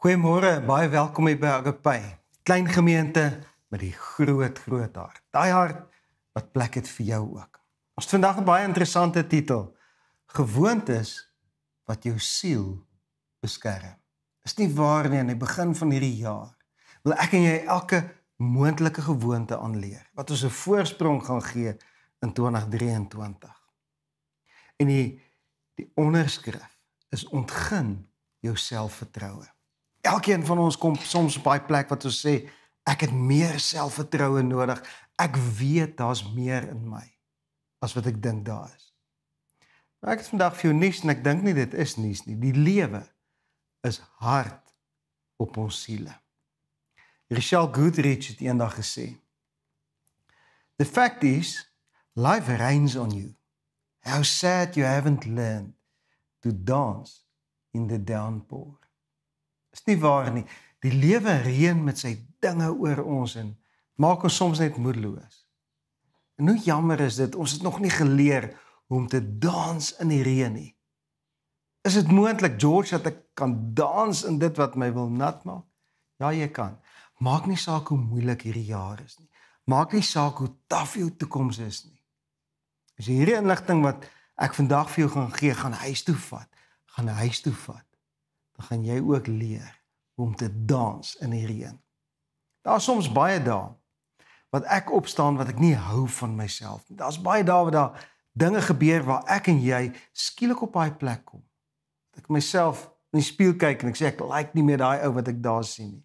Goeiemôre, baie welkom hier by Agape. Klein gemeente met die groot groot hart. Daai hart wat plek het vir jou ook. Ons het vandag 'n baie interessante titel. Gewoontes wat jou siel beskerm. Is nie waar nie aan die begin van hierdie jaar. Wil ek en jy elke moontlike gewoonte aanleer wat ons 'n voorsprong gaan gee in 2023. En die die onderskrif is ontgin jou selfvertroue. Elkeen van ons kom soms op daai plek wat ons sê ek het meer selfvertroue nodig. Ek weet daar's meer in my as wat ek dink daar is. Maar ek het vandag vir jou nuus en ek dink nie dit is nuus nie. Die lewe is hard op ons siele. Richelle Goodrich het eendag gesê: The fact is life rains on you. How sad you haven't learned to dance in the downpour. Is nie waar nie. Die lewe reën met sy dinge oor ons en maak ons soms net moedeloos. En hoe jammer is dit ons het nog nie geleer hoe om te dans in die reën nie. Is dit moontlik George dat ek kan dans in dit wat my wil nat maak? Ja, jy kan. Maak nie saak hoe moeilik hierdie jaar is nie. Maak nie saak hoe taaf jou toekoms is nie. As jy hierdie inligting wat ek vandag vir jou gaan gee, gaan huis toe vat, gaan huis toe vat dan gaan jy ook leer hoe om te dans in die reën. Daar's soms baie dae wat ek opstaan wat ek nie hou van myself nie. Daar's baie dae wat daar dinge gebeur waar ek en jy skielik op daai plek kom. Dat ek myself in die spieël kyk en ek sê ek like nie meer daai ou wat ek daar sien nie.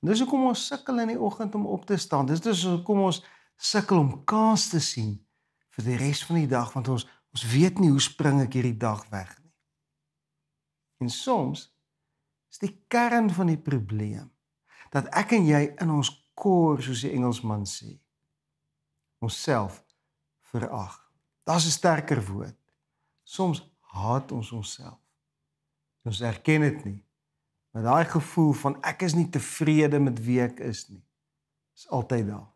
En dis hoekom ons sukkel in die oggend om op te staan. Dis dis hoekom ons sukkel om kans te sien vir die res van die dag want ons ons weet nie hoe spring ek hierdie dag weg En soms is die kern van die probleem dat ek en jy in ons kor soos die Engelsman sê onsself verag. Daar's 'n sterker woord. Soms haat ons onsself. Ons erken dit nie. Maar daai gevoel van ek is nie tevrede met wie ek is nie, is altyd daar.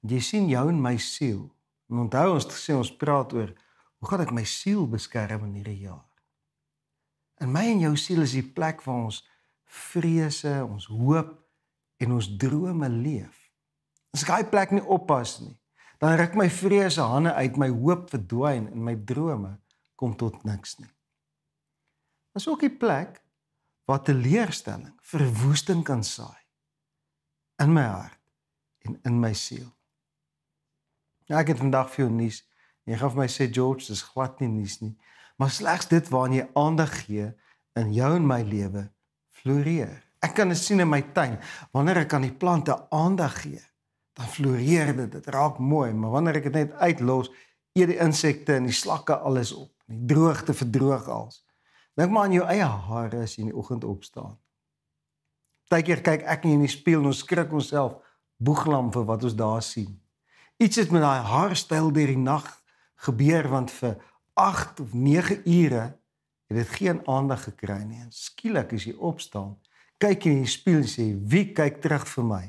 Jy sien jou en my siel. En onthou ons sê ons praat oor hoe gaan ek my siel beskerm in hierdie jaar? In my en jou siel is die plek waar ons vrese, ons hoop en ons drome leef. As ek daai plek nie oppas nie, dan ruk my vrese hande uit, my hoop verdwyn en my drome kom tot niks nie. Dis ook die plek waar teleurstelling, verwoesting kan saai in my hart en in my siel. Ja, ek het vandag vir jou nuus. Jy gaan vir my sê George, dis glad nie nuus nie maar slegs dit waarna jy aandag gee in jou en my lewe floreer. Ek kan dit sien in my tuin. Wanneer ek aan die plante aandag gee, dan floreer dit. Dit raak mooi, maar wanneer ek dit net uitlos, eet die insekte en die slakke alles op. Die droogte verdroog alles. Dink maar aan jou eie hare as jy in die oggend opstaan. Partykeer kyk ek in die spieël en ons skrik onsself boeglam vir wat ons daar sien. Iets het met daai haarstyl deur die nag gebeur want vir 8 of 9 ure het dit geen aandag gekry nie. En skielik as jy opstaan, kyk jy in die spieël en sê, "Wie kyk terug vir my?"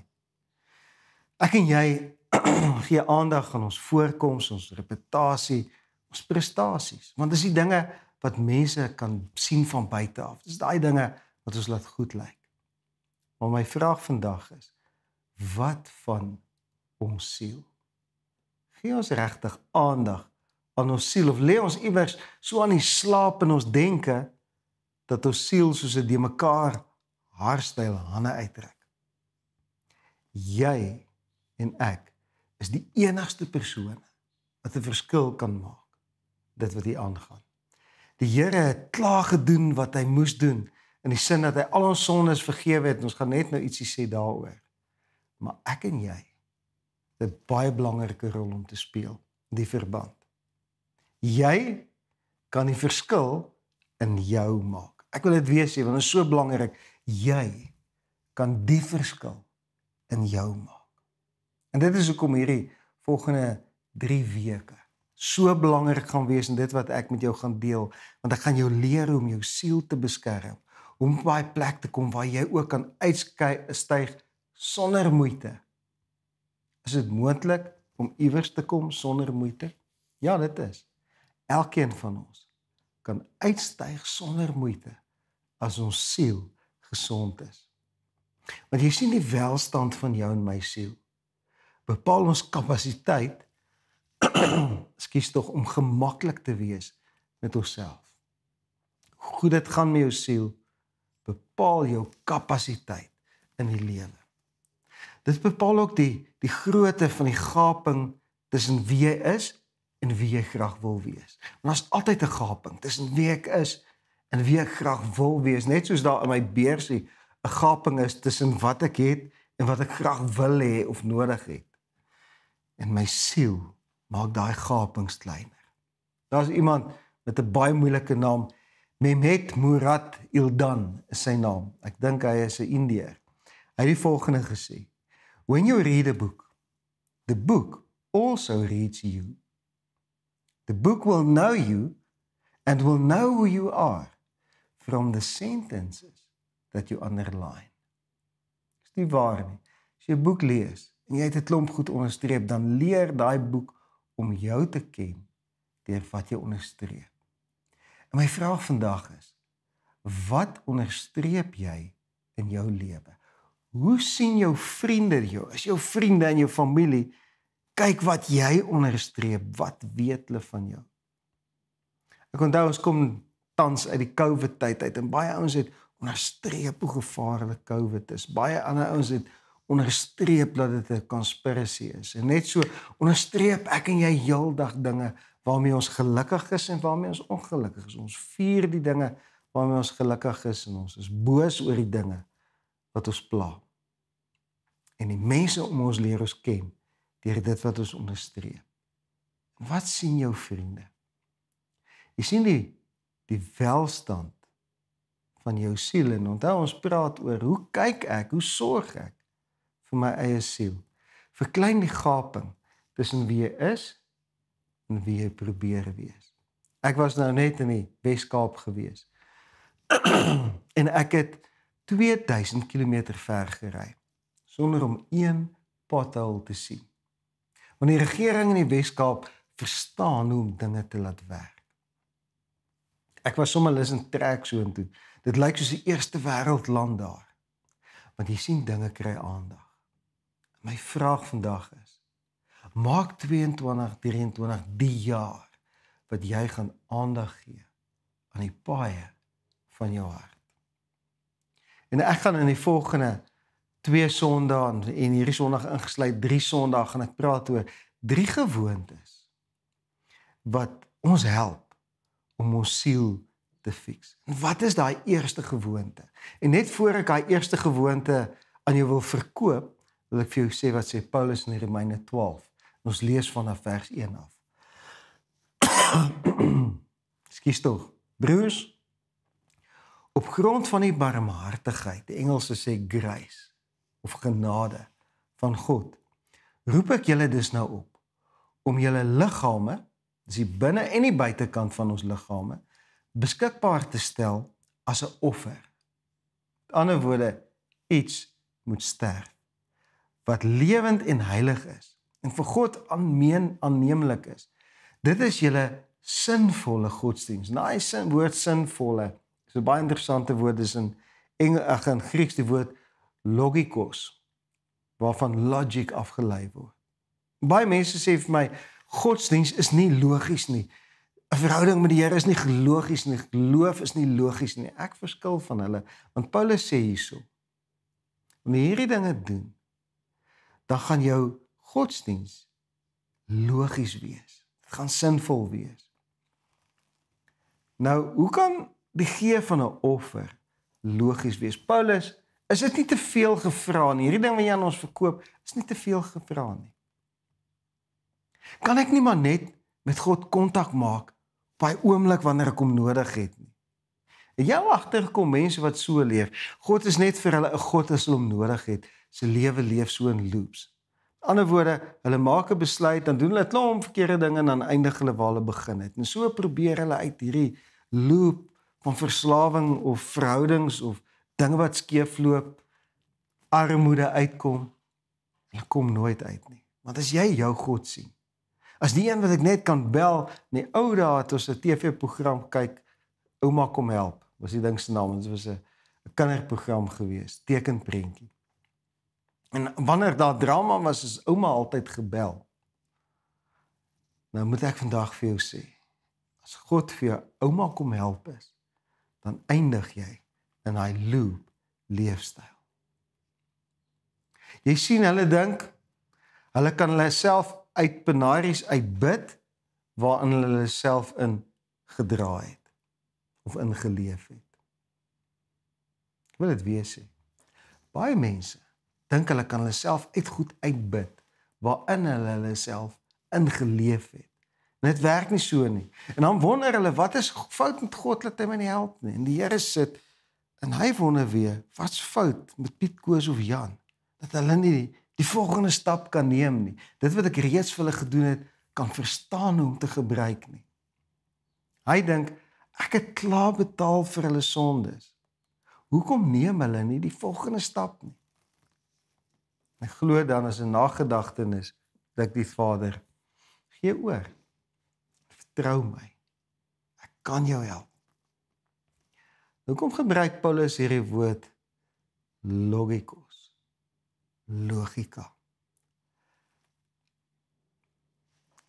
Ek en jy gee aandag aan ons voorkoms, ons reputasie, ons prestasies, want dis die dinge wat mense kan sien van buite af. Dis daai dinge wat ons laat goed lyk. Maar my vraag vandag is, wat van ons siel? Gee ons regtig aandag aan ons siel of lê ons iewers so aan die slaap in ons denke dat ons siel soos 'n de mekaar haarstyl hande uittrek. Jy en ek is die enigste persone wat 'n verskil kan maak dit wat hier aangaan. Die Here het klaar gedoen wat hy moes doen in die sin dat hy al ons sondes vergewe het. Ons gaan net nou ietsie sê daaroor. Maar ek en jy het 'n baie belangrike rol om te speel in die verband. Jy kan die verskil in jou maak. Ek wil dit weet sê want dit is so belangrik. Jy kan die verskil in jou maak. En dit is hoekom hierdie volgende 3 weke so belangrik gaan wees in dit wat ek met jou gaan deel want ek gaan jou leer hoe om jou siel te beskerm om op 'n plek te kom waar jy ook kan uitstyg sonder moeite. Is dit moontlik om iewers te kom sonder moeite? Ja, dit is. Elkeen van ons kan uitstyg sonder moeite as ons siel gesond is. Want jy sien die welstand van jou en my siel bepaal ons kapasiteit skuis tog om gemaklik te wees met onsself. Goed dit gaan met jou siel bepaal jou kapasiteit in die lewe. Dit bepaal ook die die grootte van die gaping tussen wie jy is en wie jy graag wil wees. Want daar's altyd 'n gaping tussen wie ek is en wie ek graag wil wees, net soos daar in my beursie 'n gaping is tussen wat ek het en wat ek graag wil hê of nodig het. En my siel maak daai gapings kleiner. Daar's iemand met 'n baie moeilike naam, Mehmet Murad Ildan is sy naam. Ek dink hy is 'n Indiër. Hy het die volgende gesê: When you read a book, the book also reads you. The book will know you and will know who you are from the sentences that you underline. Dis nie waar nie. As jy 'n boek lees en jy het 'n klomp goed onderstreep, dan leer daai boek om jou te ken deur wat jy onderstreep. En my vraag vandag is: wat onderstreep jy in jou lewe? Hoe sien jou vriende jou? Is jou vriende en jou familie kyk wat jy onderstreep, wat weet hulle van jou? Ek onthou ons kom tans uit die COVID tyd uit en baie ouens het onderstreep hoe gevaarlik COVID is. Baie ander ouens het onderstreep dat dit 'n konspirasie is. En net so onderstreep ek en jy heeldag dinge waarmee ons gelukkig is en waarmee ons ongelukkig is. Ons vier die dinge waarmee ons gelukkig is en ons is boos oor die dinge wat ons pla. En die mense om ons leer ons ken deur dit wat ons onderstreep. Wat sien jou vriende? Jy sien die die welstand van jou siel en onthou ons praat oor hoe kyk ek, hoe sorg ek vir my eie siel? Verklein die gaping tussen wie jy is en wie jy probeer wees. Ek was nou net in die Wes-Kaap gewees. en ek het 2000 km ver gery sonder om een pothole te sien. Want die regering in die Wes-Kaap verstaan hoe om dinge te laat werk. Ek was sommer lus en trek so intoe. Dit lyk soos die eerste wêreldland daar. Want jy sien dinge kry aandag. My vraag vandag is: maak 2023 die jaar wat jy gaan aandag gee aan die paaie van jou hart. En ek gaan in die volgende twee Sondae en hierdie Sondag ingesluit, drie Sondae gaan ek praat oor drie gewoontes wat ons help om ons siel te fix. En wat is daai eerste gewoonte? En net voor ek daai eerste gewoonte aan jou wil verkoop, wil ek vir jou sê wat sê Paulus in Romeine 12. Ons lees vanaf vers 1 af. Skus tog. Broers, op grond van die barmhartigheid, die Engelse sê grace of genade van God, roep ek julle dus nou op om julle liggame dis die binne en die buitekant van ons liggame beskikbaar te stel as 'n offer. Met ander woorde, iets moet sterf wat lewend en heilig is en vir God aanmeen aanneemlik is. Dit is julle sinvolle godsdiens. Nou, sin woord sinvolle. Dis 'n baie interessante woord dis in Engels en Grieks die woord logikos waarvan logic afgelei word. Baie mense sê vir my godsdiens is nie logies nie. 'n Verhouding met die Here is nie logies nie. Geloof is nie logies nie. Ek verskil van hulle want Paulus sê hierso. Om hierdie dinge doen, dan gaan jou godsdiens logies wees. Dit gaan sinvol wees. Nou, hoe kan die gee van 'n offer logies wees? Paulus, is dit nie te veel gevra nie? Hierdie ding wat jy aan ons verkoop, is nie te veel gevra nie. Kan ek nie maar net met God kontak maak op daai oomblik wanneer ek hom nodig het nie? En jy agterkom mense wat so leef. God is net vir hulle 'n God as hulle hom nodig het. Se lewe leef so in loops. In ander woorde, hulle maak 'n besluit, dan doen hulle 'n klomp verkeerde dinge en dan eindig hulle waar hulle begin het. En so probeer hulle uit hierdie loop van verslawing of verhoudings of dinge wat skeefloop, armoede uitkom. Hulle kom nooit uit nie. Want as jy jou God sien, As die een wat ek net kan bel, in die ou dae het ons 'n TV-program kyk, ouma kom help. Was die ding se naam, dit was 'n kinderprogram gewees, tekenprentjie. En wanneer daar drama was, is ouma altyd gebel. Nou moet ek vandag vir jou sê, as God vir jou ouma kom help is, dan eindig jy in hy loop leefstyl. Jy sien hulle dink hulle kan hulle self uit penaries uitbid waarin hulle hulle self in gedra het of ingeleef het. Ek wil dit weer sê. Baie mense dink hulle kan hulle self uit goed uitbid waarin hulle hulle self ingeleef het. En dit werk nie so nie. En dan wonder hulle wat is fout met God dat hy my nie help nie. En die Here sit en hy wonder weer, wat's fout met Piet Koos of Jan dat hulle nie die, die volgende stap kan neem nie. Dit wat ek reeds vir hulle gedoen het, kan verstaan hoe om te gebruik nie. Hy dink ek het klaar betaal vir hulle sondes. Hoekom neem hulle nie die volgende stap nie? Ek glo dan as 'n nagedagtenis dat ek die Vader gee oor. Vertrou my. Ek kan jou help. Hoekom gebruik Paulus hierdie woord logikos? Logika.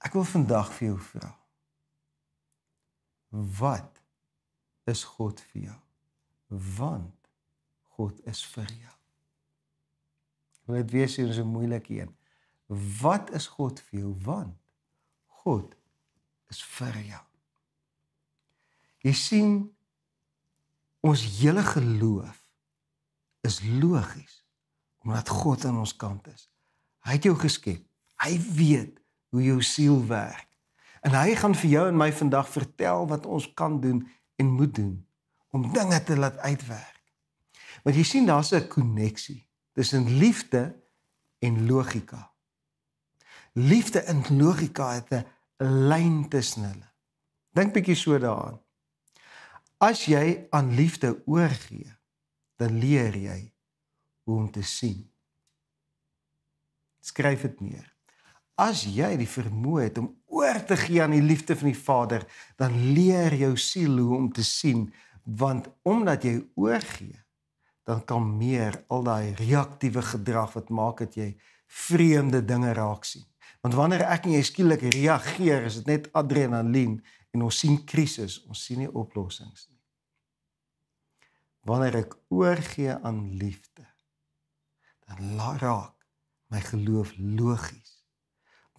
Ek wil vandag vir jou vra. Wat is God vir jou? Want God is vir jou. Wil dit wees hier 'n moeilike een. Wat is God vir jou? Want God is vir jou. Jy sien ons hele geloof is logies omdat God aan ons kant is. Hy het jou geskep. Hy weet hoe jou siel werk. En hy gaan vir jou en my vandag vertel wat ons kan doen en moet doen om dinge te laat uitwerk. Want jy sien daar's 'n koneksie tussen liefde en logika. Liefde en logika het 'n lyn tussen hulle. Dink bietjie so daaraan. As jy aan liefde oorgee, dan leer jy hoe om te sien. Skryf dit neer. As jy die vermoë het om oor te gee aan die liefde van die Vader, dan leer jou siel hoe om te sien, want omdat jy oorgee, dan kan meer al daai reaktiewe gedrag wat maak dat jy vreemde dinge raak sien. Want wanneer ek en jy skielik reageer, is dit net adrenalien en ons sien krisis, ons sien nie oplossings nie. Wanneer ek oorgee aan liefde, dan raak my geloof logies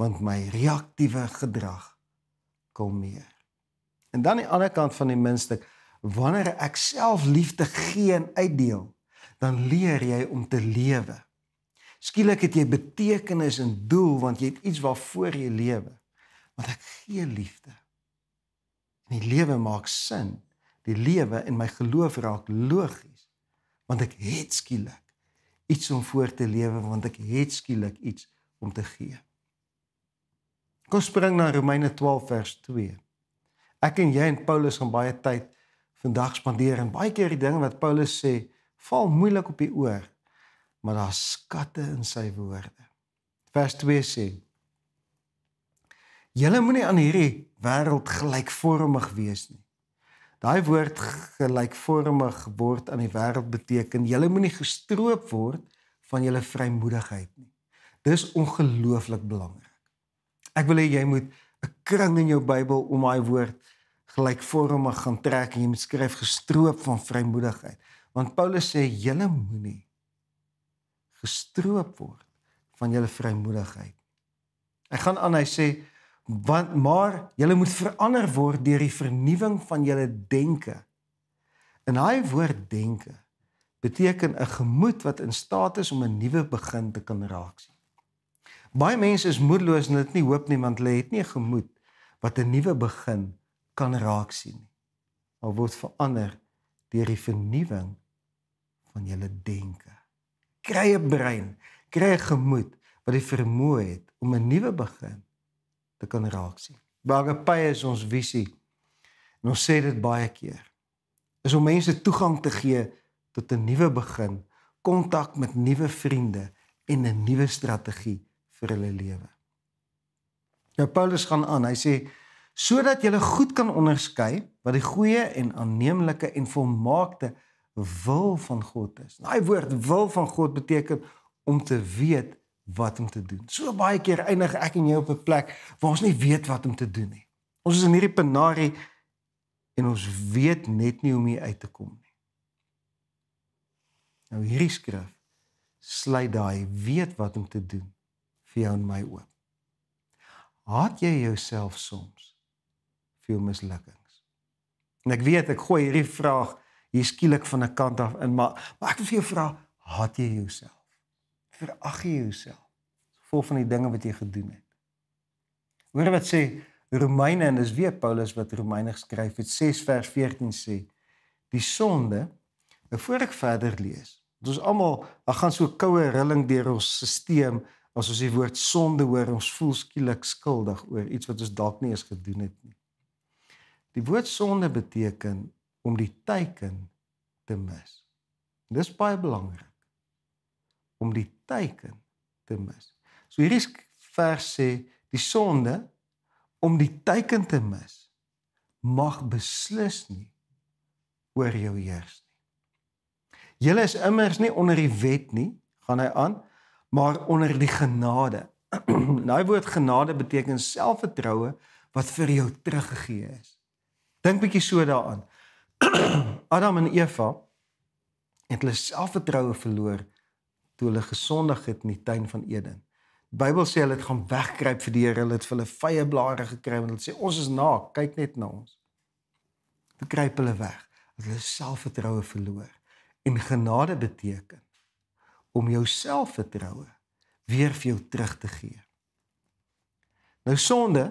want my reaktiewe gedrag kom meer. En dan aan die ander kant van die muntstuk, wanneer ek self liefde gee en uitdeel, dan leer jy om te lewe. Skielik het jy betekenis en doel want jy het iets waarvoor jy lewe. Want ek gee liefde. En die lewe maak sin. Die lewe en my geloof raak logies want ek het skielik iets om voor te lewe want ek het skielik iets om te gee. Kom spring na Romeine 12 vers 2. Ek en jy en Paulus gaan baie tyd vandag spandeer en baie keer die dinge wat Paulus sê val moeilik op die oor, maar daar's skatte in sy woorde. Vers 2 sê: Julle moenie aan hierdie wêreld gelykvormig wees nie. Daai woord gelykvormig word aan die wêreld beteken julle moenie gestroop word van julle vrymoedigheid nie. Dis ongelooflik belangrik. Ek wil hê jy moet 'n kring in jou Bybel om daai woord gelykvormig gaan trek en jy moet skryf gestroop van vrymoedigheid. Want Paulus sê julle moenie gestroop word van julle vrymoedigheid. Hy gaan aan hy sê want maar julle moet verander word deur die vernuwing van julle denke. En daai woord denke beteken 'n gemoed wat in staat is om 'n nuwe begin te kan raak sien. Baie mense is moedeloos en dit nie hoop nie want hulle het nie 'n gemoed wat 'n nuwe begin kan raak sien nie. Maar word verander deur die vernuwing van julle denke. Kry 'n brein, kry 'n gemoed wat die vermoë het om 'n nuwe begin te kan raak sien. Agape is ons visie. En ons sê dit baie keer. Is om mense toegang te gee tot 'n nuwe begin, kontak met nuwe vriende en 'n nuwe strategie vir hulle lewe. Nou Paulus gaan aan. Hy sê sodat jy goed kan onderskei wat die goeie en aanneemlike en volmaakte wil van God is. Daai woord wil van God beteken om te weet wat om te doen. So baie keer eindig ek en jy op 'n plek waar ons nie weet wat om te doen nie. Ons is in hierdie penarie en ons weet net nie hoe om hier uit te kom nie. Nou hierdie skrif sluit daai weet wat om te doen vir jou en my oop. Haat jy jouself soms vir jou mislukkings? En ek weet ek gooi hierdie vraag hier skielik van 'n kant af in, maar maar ek wil vir jou vra, haat jy jouself? Verag jy jouself? Vol van die dinge wat jy gedoen het. Hoor wat sê Romeine en dis weer Paulus wat Romeine geskryf het 6 vers 14 sê die sonde voor ek verder lees ons almal ag gaan so koue rilling deur ons stelsel as ons die woord sonde hoor ons voel skielik skuldig oor iets wat ons dalk nie eens gedoen het nie die woord sonde beteken om die teiken te mis dis baie belangrik om die teiken te mis so hierdie vers sê die sonde om die teiken te mis mag beslis nie oor jou heers nie. Julle is immers nie onder die wet nie, gaan hy aan, maar onder die genade. Daai woord genade beteken selfvertroue wat vir jou teruggegee is. Dink bietjie so daaraan. Adam en Eva het hulle selfvertroue verloor toe hulle gesondig het in die tuin van Eden. Die Bybel sê hulle het gaan wegkruip vir die Here, hulle het vir hulle vye blare gekry en hulle sê ons is naak, kyk net na ons. Toe kruip hulle weg. Hulle selfvertroue verloor. En genade beteken om jou selfvertroue weer vir jou terug te gee. Nou sonde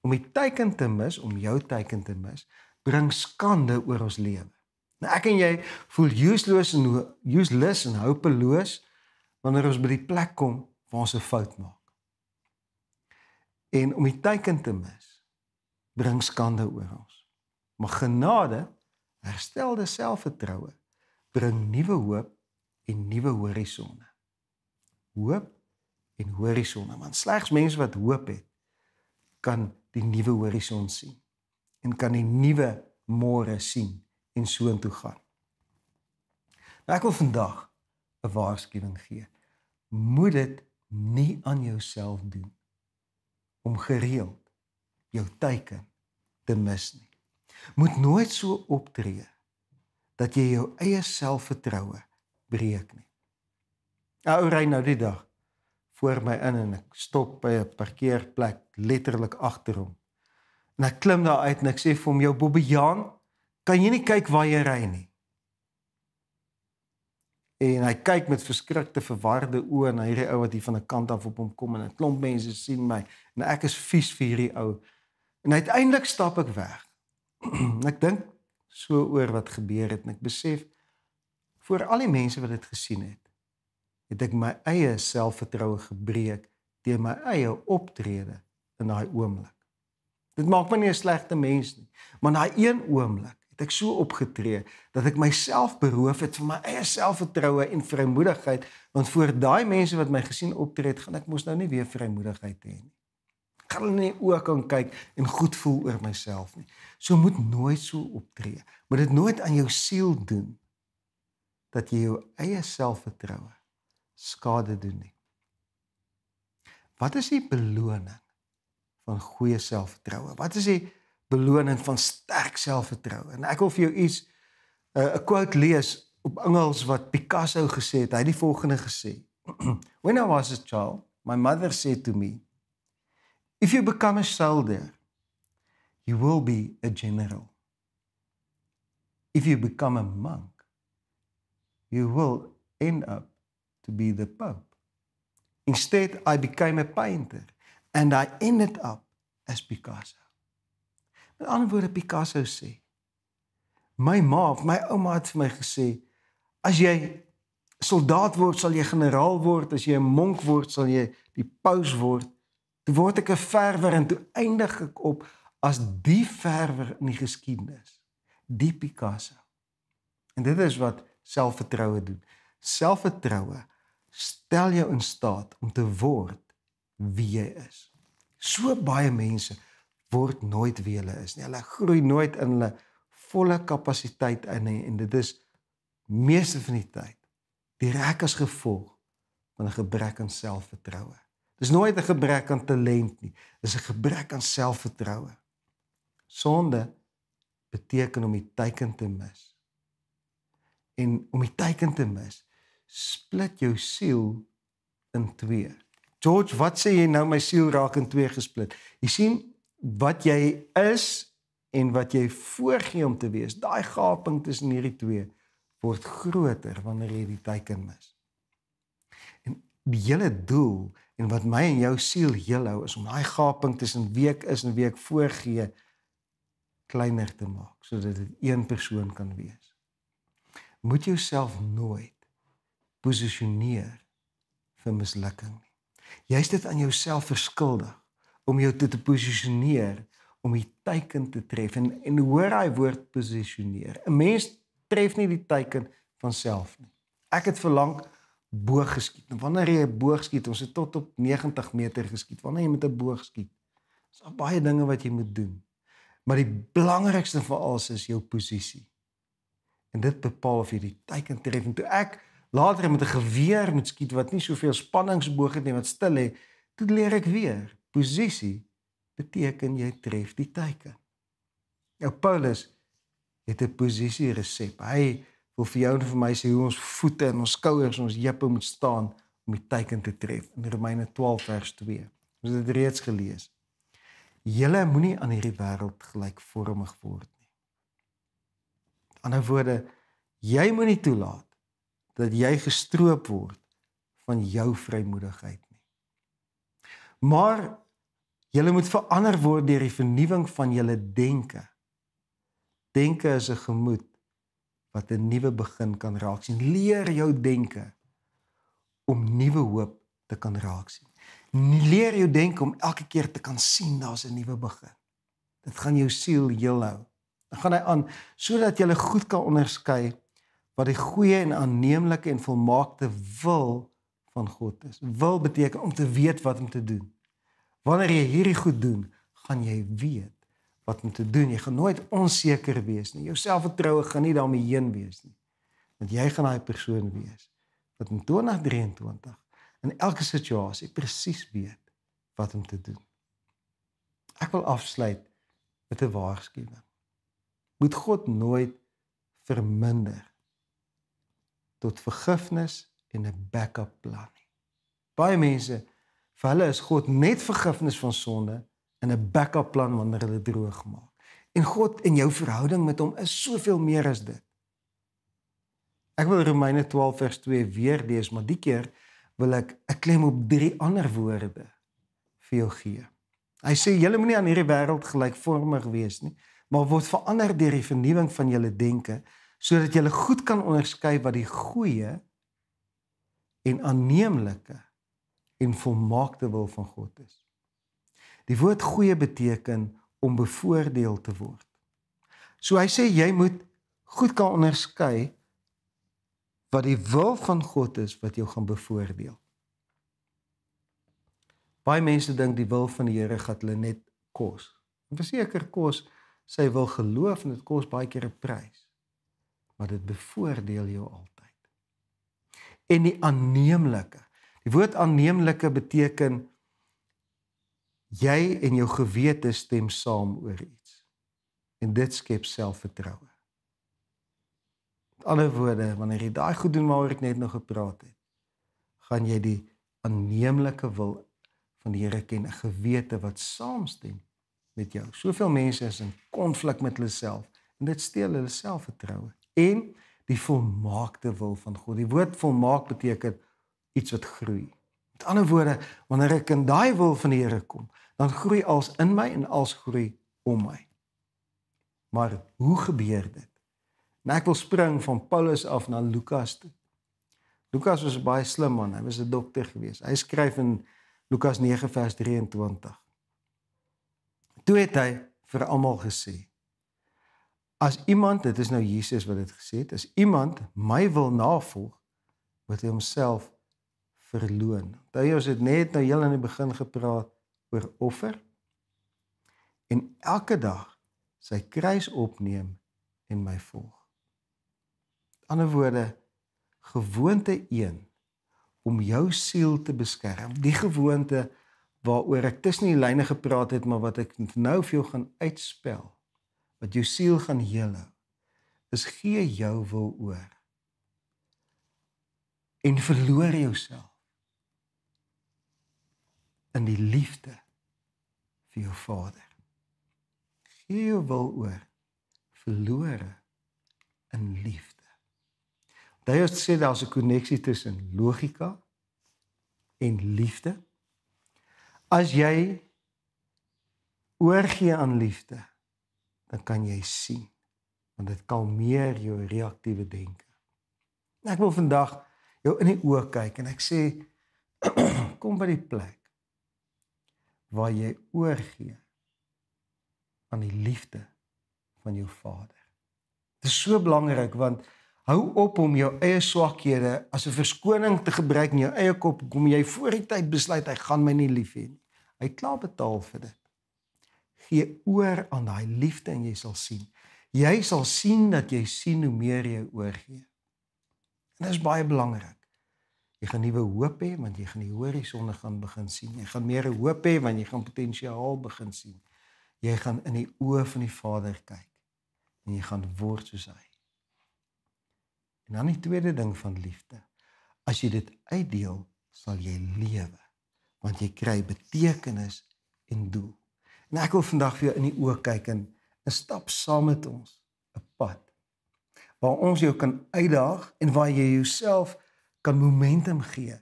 om die teiken te mis, om jou teiken te mis, bring skande oor ons lewe. Nou ek en jy voel useless en useless en hopeloos wanneer ons by die plek kom waar ons 'n fout maak. En om die teiken te mis, bring skande oor ons. Maar genade, herstelde selfvertroue, bring nuwe hoop en nuwe horisonne. Hoop en horisonne, want slegs mense wat hoop het, kan die nuwe horison sien en kan die nuwe môre sien en soontoe gaan. Nou ek wil vandag 'n waarskuwing gee. Moet dit nie aan jouself doen om gereeld jou teiken te mis nie. Moet nooit so optree dat jy jou eie selfvertroue breek nie. Ou ry nou die dag voor my in en ek stop by 'n parkeerplek letterlik agter hom. En ek klim daar uit en ek sê vir hom jou Bobbejaan, kan jy nie kyk waar jy ry nie? en hy kyk met verskrikte verwarde oë na hierdie ou wat hier van 'n kant af op hom kom en 'n klomp mense sien my en ek is vies vir hierdie ou. En uiteindelik stap ek weg. ek dink so oor wat gebeur het en ek besef vir al die mense wat dit gesien het, het ek my eie selfvertroue gebreek deur my eie optrede in daai oomblik. Dit maak my nie 'n slegte mens nie, maar daai een oomblik het ek so opgetree dat ek myself beroof het van my eie selfvertroue en vrymoedigheid want voor daai mense wat my gesien optree het gaan ek mos nou nie weer vrymoedigheid hê nie. Ek gaan nie ook kan kyk en goed voel oor myself nie. So moet nooit so optree. Moet dit nooit aan jou siel doen dat jy jou eie selfvertroue skade doen nie. Wat is die beloning van goeie selfvertroue? Wat is die beloning van sterk selfvertroue. En ek wil vir jou iets uh, 'n uh, quote lees op Engels wat Picasso gesê het. Hy het die volgende gesê: When I was a child, my mother said to me, if you become a soldier, you will be a general. If you become a monk, you will end up to be the pope. Instead, I became a painter and I ended up as Picasso. Met ander woorde Picasso sê. My ma of my ouma het vir my gesê as jy soldaat word, sal jy generaal word, as jy 'n monk word, sal jy die paus word. Toe word ek 'n verwer en toe eindig ek op as die verwer in die geskiedenis, die Picasso. En dit is wat selfvertroue doen. Selfvertroue stel jou in staat om te word wie jy is. So baie mense word nooit wie hulle is nie. Hulle groei nooit in hulle volle kapasiteit in nie en dit is meeste van die tyd direk as gevolg van 'n gebrek aan selfvertroue. Dis nooit 'n gebrek aan talent nie, dis 'n gebrek aan selfvertroue. Sonde beteken om die teiken te mis. En om die teiken te mis, split jou siel in twee. George, wat sê jy nou my siel raak in twee gesplit? Jy sien wat jy is en wat jy voorgee om te wees. Daai gaping tussen hierdie twee word groter wanneer jy die teiken mis. En die hele doel en wat my en jou siel heel hou is om daai gaping tussen wie ek is en wie ek voorgee kleiner te maak sodat dit een persoon kan wees. Moet jouself nooit posisioneer vir mislukking nie. Jy's dit aan jouself verskuldig om jou te, te posisioneer om die teiken te tref en en hoor hy woord posisioneer. 'n Mens tref nie die teiken van self nie. Ek het verlang boog geskiet. En wanneer jy 'n boog skiet, ons het tot op 90 meter geskiet. Wanneer jy met 'n boog skiet, is daar baie dinge wat jy moet doen. Maar die belangrikste van alles is jou posisie. En dit bepaal of jy die teiken tref. En toe ek later met 'n geweer moet skiet wat nie soveel spanningsboog het nie, wat stil lê, toe leer ek weer, posisie beteken jy tref die teiken. Nou Paulus het 'n posisie resep. Hy wil vir jou en vir my sê hoe ons voete en ons skouers en ons heupe moet staan om die teiken te tref in Romeine 12 vers 2. Ons het dit reeds gelees. Julle moenie aan hierdie wêreld gelykvormig word nie. 'n ander woorde, jy moenie toelaat dat jy gestroop word van jou vrymoedigheid. Maar jy moet verander word deur die vernuwing van jou denke. Denke is 'n gemoed wat 'n nuwe begin kan raak sien. Leer jou denke om nuwe hoop te kan raak sien leer jou denke om elke keer te kan sien daar's 'n nuwe begin. Dit gaan jou siel heel hou. Dan gaan hy aan sodat jy goed kan onderskei wat die goeie en aanneemlike en volmaakte wil van God is. Wil beteken om te weet wat om te doen. Wanneer jy hierdie goed doen, gaan jy weet wat om te doen. Jy gaan nooit onseker wees nie. Jou selfvertroue gaan nie daarmee heen wees nie. Want jy gaan daai persoon wees wat in 2023 in elke situasie presies weet wat om te doen. Ek wil afsluit met 'n waarskuwing. Moet God nooit verminder tot vergifnis en 'n backup plan nie. Baie mense vir hulle is God net vergifnis van sonde en 'n backup plan wanneer hulle droog maak. En God en jou verhouding met hom is soveel meer as dit. Ek wil Romeine 12 vers 2 weer lees, maar die keer wil ek 'n klem op drie ander woorde vir jou gee. Hy sê julle moenie aan hierdie wêreld gelykvormig wees nie, maar word verander deur die vernuwing van julle denke sodat julle goed kan onderskei wat die goeie en aanneemlike en volmaakte wil van God is. Die woord goeie beteken om bevoordeel te word. So hy sê jy moet goed kan onderskei wat die wil van God is wat jou gaan bevoordeel. Baie mense dink die wil van die Here gaan hulle net kos. En verseker kos sy wil geloof en dit kos baie keer 'n prys. Maar dit bevoordeel jou altyd. En die aanneemlike. Die woord aanneemlike beteken jy en jou gewete stem saam oor iets. En dit skep selfvertroue. Met ander woorde, wanneer jy daai goed doen waaroor ek net nou gepraat het, gaan jy die aanneemlike wil van die Here ken, 'n gewete wat saamstem met jou. Soveel mense is in konflik met hulle self en dit steel hulle selfvertroue en die volmaakte wil van God. Die woord volmaak beteken iets wat groei. Met ander woorde, wanneer ek in daai wil van die Here kom, dan groei als in my en als groei om my. Maar hoe gebeur dit? En ek wil spring van Paulus af na Lukas toe. Lukas was 'n baie slim man, hy was 'n dokter gewees. Hy skryf in Lukas 9 vers 23. Toe het hy vir almal gesê: As iemand, dit is nou Jesus wat dit gesê het, as iemand my wil navolg, moet hy homself verloon. Daai ons het net nou heel aan die begin gepraat oor offer. en elke dag sy kruis opneem en my volg. In ander woorde, gewoonte 1 om jou siel te beskerm. Die gewoonte waaroor ek tussen die lyne gepraat het, maar wat ek nou vir jou gaan uitspel, wat jou siel gaan heel, is gee jou wil oor. En verloor jouself in die liefde vir jou Vader. Gee jou wil oor verlore in liefde. Daai is sê daar's 'n koneksie tussen logika en liefde. As jy oorgee aan liefde, dan kan jy sien want dit kalmeer jou reaktiewe denke. Ek wil vandag jou in die oë kyk en ek sê kom by die plek waar jy oorgee aan die liefde van jou Vader. Dit is so belangrik want hou op om jou eie swakhede as 'n verskoning te gebruik in jou eie kop kom jy voor die tyd besluit hy gaan my nie lief hê nie. Hy klaar betaal vir dit. Gee oor aan daai liefde en jy sal sien. Jy sal sien dat jy sien hoe meer jy oorgee. En dit is baie belangrik. Jy gaan nuwe hoop hê want jy gaan die horisonne gaan begin sien. Jy gaan meer hoop hê want jy gaan potensiaal begin sien. Jy gaan in die oë van die Vader kyk en jy gaan word soos hy. En dan die tweede ding van liefde. As jy dit uitdeel, sal jy lewe want jy kry betekenis en doel. En ek wil vandag vir jou in die oë kyk en 'n stap saam met ons 'n pad waar ons jou kan uitdaag en waar jy jouself kan momentum gee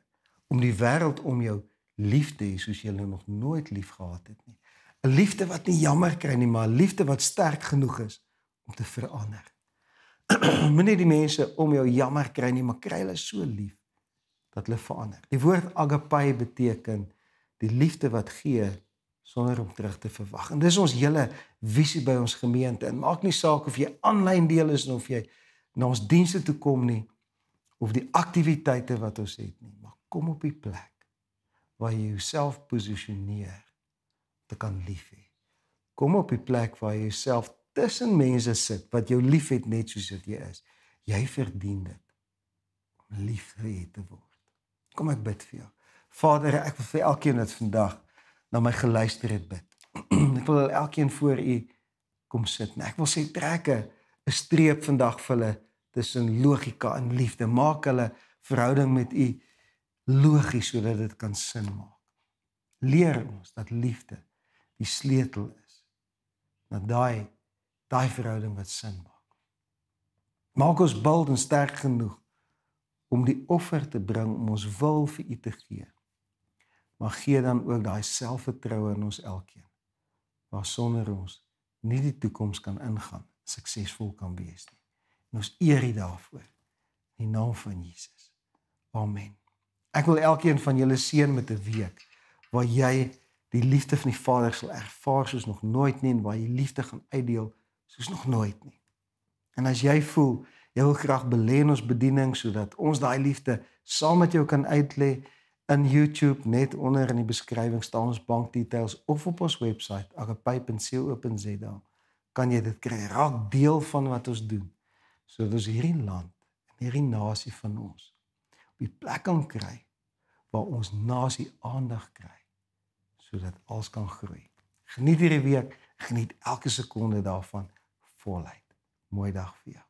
om die wêreld om jou lief te hê soos jy nog nooit lief gehad het nie. 'n Liefde wat nie jammer kry nie, maar 'n liefde wat sterk genoeg is om te verander. Moenie die mense om jou jammer kry nie, maar kry hulle so lief dat hulle verander. Die woord agape beteken die liefde wat gee sonder om terug te verwag. En dis ons hele visie by ons gemeente. En maak nie saak of jy aanlyn deel is of jy na ons dienste toe kom nie of die aktiwiteite wat ons het nie, maar kom op die plek waar jy jouself posisioneer te kan lief hê. Kom op die plek waar jy jouself tussen mense sit wat jou liefhet net soos wat jy is. Jy verdien dit om lief te word. Kom ek bid vir jou. Vader, ek wil vir elkeen wat vandag na my geluister het bid. ek wil elkeen voor u kom sit. En ek wil sê trek 'n streep vandag vir hulle tussen logika en liefde. Maak hulle verhouding met U logies sodat dit kan sin maak. Leer ons dat liefde die sleutel is na daai daai verhouding wat sin maak. Maak ons bold en sterk genoeg om die offer te bring om ons wil vir U te gee. Maar gee dan ook daai selfvertroue in ons elkeen. Waar sonder ons nie die toekoms kan ingaan, suksesvol kan wees nie. En ons eer U daarvoor. In die naam van Jesus. Amen. Ek wil elkeen van julle seën met 'n week waar jy die liefde van die Vader sal ervaar soos nog nooit nie en waar jy liefde gaan uitdeel soos nog nooit nie. En as jy voel jy wil graag belê in ons bediening sodat ons daai liefde saam met jou kan uitlê in YouTube net onder in die beskrywing staan ons bankdetails of op ons webwerf agape.co.za kan jy dit kry raak deel van wat ons doen sodat ons hierdie land en hierdie nasie van ons op die plek kan kry waar ons nasie aandag kry sodat alles kan groei. Geniet hierdie week, geniet elke sekonde daarvan voluit. Mooi dag vir jou.